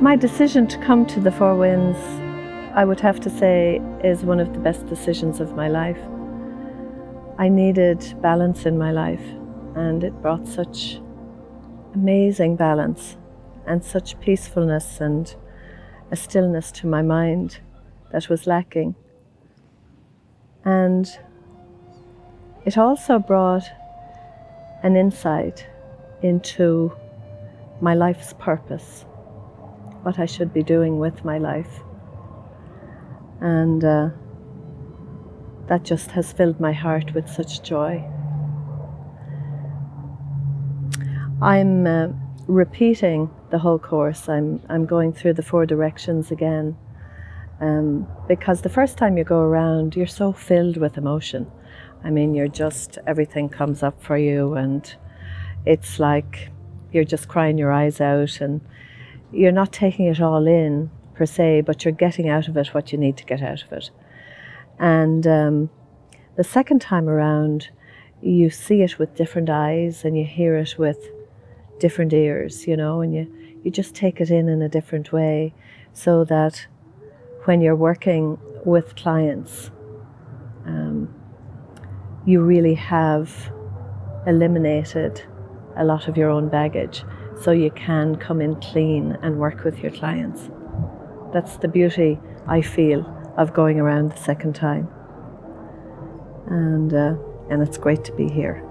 My decision to come to the Four Winds, I would have to say, is one of the best decisions of my life. I needed balance in my life, and it brought such amazing balance and such peacefulness and a stillness to my mind that was lacking. And it also brought an insight into my life's purpose what I should be doing with my life. And uh, that just has filled my heart with such joy. I'm uh, repeating the whole course. I'm, I'm going through the four directions again. Um, because the first time you go around, you're so filled with emotion. I mean, you're just, everything comes up for you, and it's like you're just crying your eyes out, and you're not taking it all in per se, but you're getting out of it what you need to get out of it. And um, the second time around, you see it with different eyes and you hear it with different ears, you know, and you, you just take it in in a different way so that when you're working with clients, um, you really have eliminated a lot of your own baggage so you can come in clean and work with your clients. That's the beauty, I feel, of going around the second time. And, uh, and it's great to be here.